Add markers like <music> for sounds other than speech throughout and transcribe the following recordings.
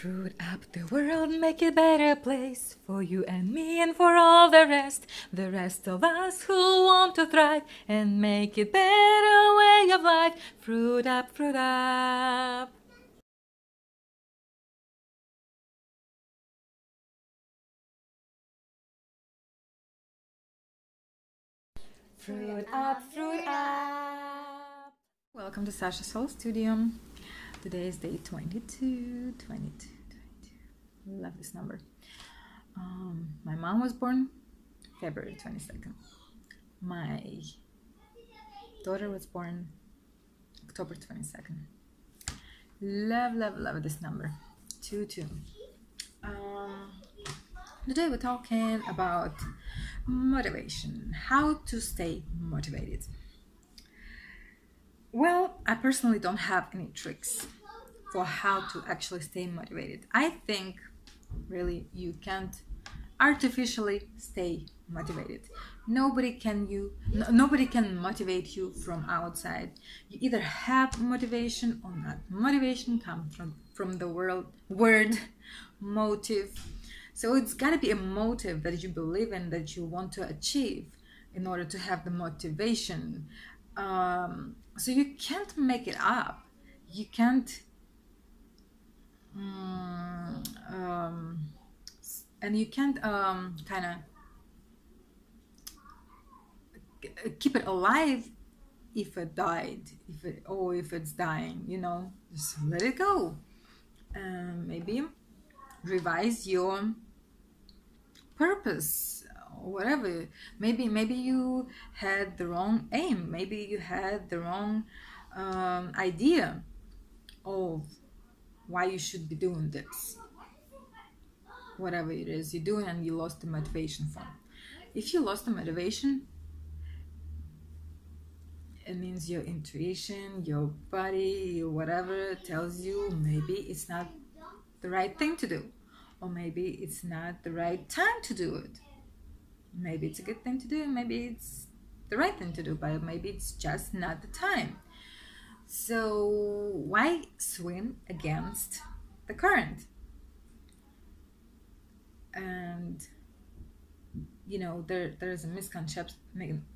Fruit up the world, make it a better place for you and me and for all the rest. The rest of us who want to thrive and make it better way of life. Fruit up, fruit up. Fruit up, fruit up. Welcome to Sasha Soul Studio. Today is day 22, 22, 22. Love this number. Um, my mom was born February 22nd. My daughter was born October 22nd. Love, love, love this number. 2 2. Um, today we're talking about motivation. How to stay motivated. Well, I personally don't have any tricks for how to actually stay motivated. I think really you can't artificially stay motivated. Nobody can you no, nobody can motivate you from outside. You either have motivation or not. Motivation comes from from the world word motive. So it's got to be a motive that you believe in that you want to achieve in order to have the motivation. Um, so you can't make it up. You can't Mm, um, and you can't um, kind of keep it alive if it died if it or if it's dying you know? Just let it go. Um, maybe revise your purpose whatever. Maybe maybe you had the wrong aim. Maybe you had the wrong um, idea of why you should be doing this. Whatever it is you're doing and you lost the motivation from. If you lost the motivation it means your intuition your body whatever tells you maybe it's not the right thing to do or maybe it's not the right time to do it maybe it's a good thing to do maybe it's the right thing to do but maybe it's just not the time so why swim against the current? And you know, there there's a misconception.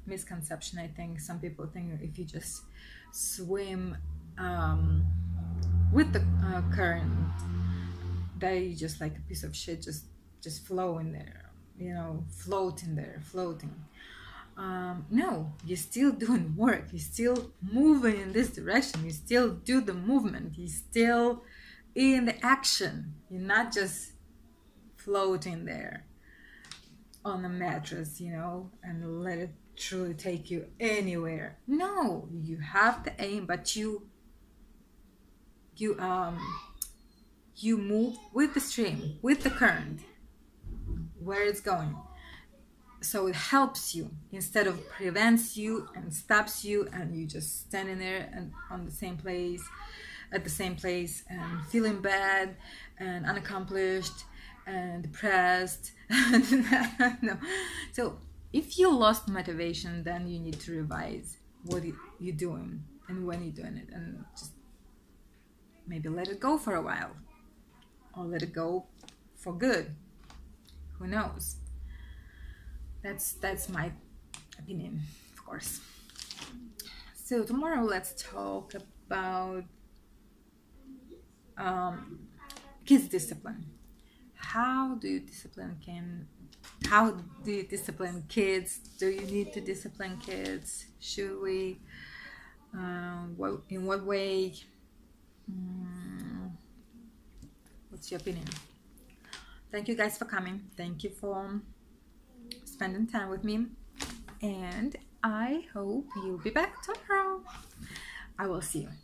Misconception. I think some people think if you just swim um, with the uh, current, that you just like a piece of shit, just just flow in there. You know, floating there, floating um, no, you're still <laughs> doing work. You're still moving in this direction. You still do the movement. You're still in the action. You're not just floating there on a mattress, you know, and let it truly take you anywhere. No, you have the aim, but you you um you move with the stream, with the current, where it's going. So it helps you. Instead of prevents you and stops you and you just standing there and on the same place at the same place and feeling bad and unaccomplished and depressed <laughs> no. so if you lost motivation then you need to revise what you're doing and when you're doing it and just maybe let it go for a while or let it go for good who knows? That's that's my opinion of course. So tomorrow let's talk about um, kids discipline. How do you discipline can how do you discipline kids? Do you need to discipline kids? Should we uh, what, in what way? Mm, what's your opinion thank you guys for coming thank you for spending time with me. And I hope you'll be back tomorrow. I will see you.